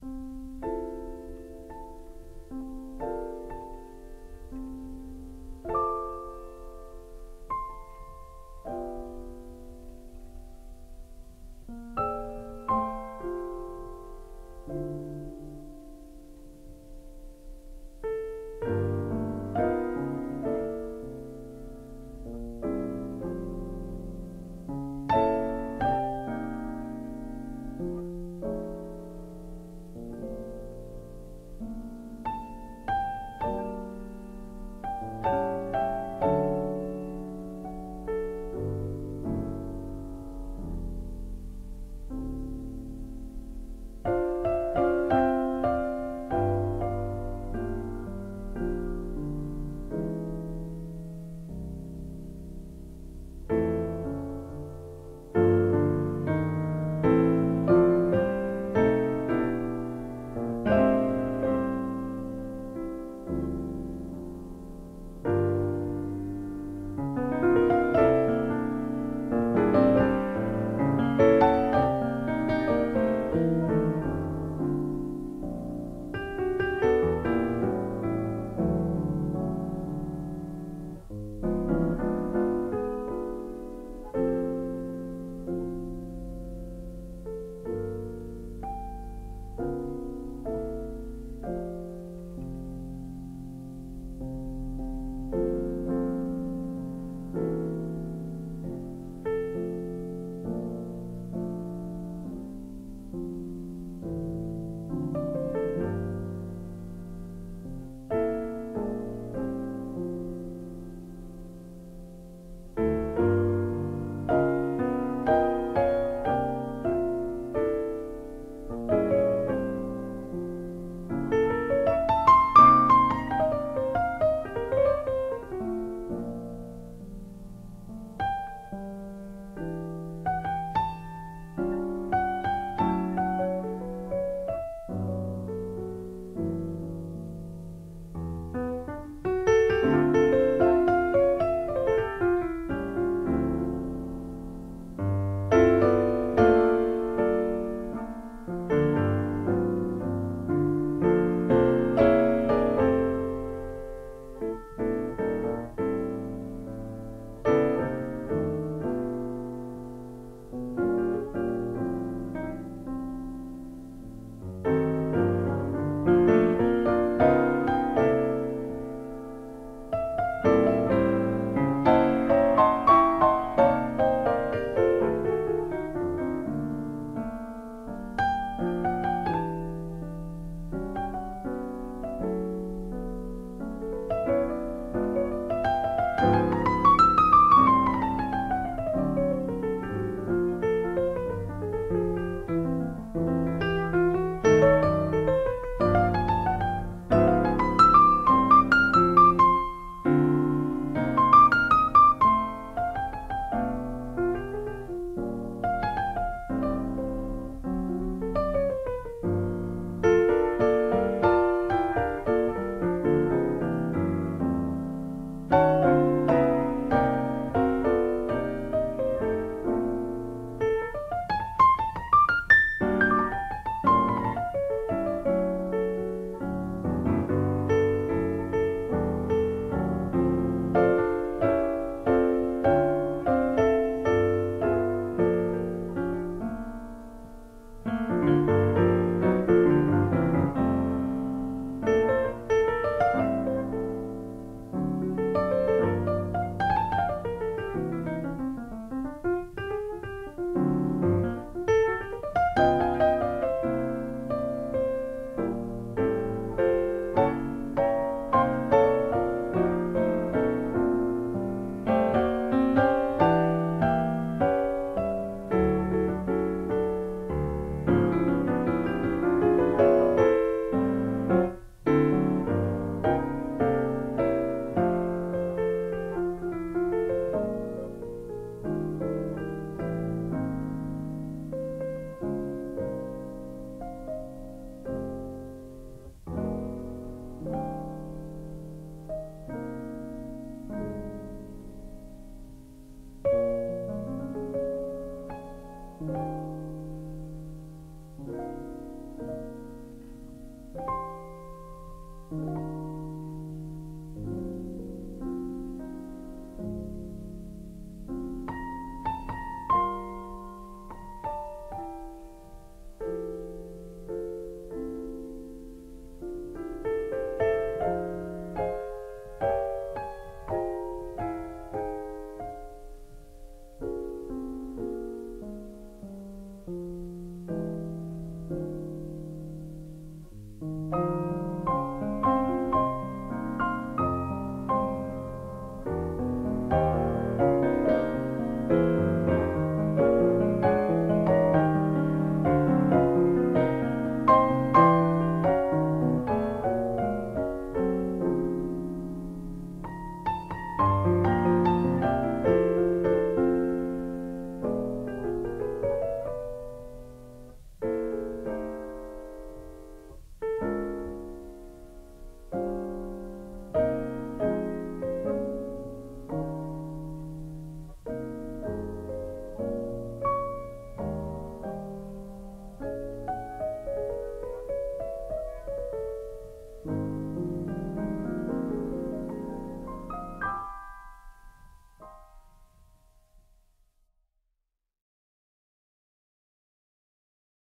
you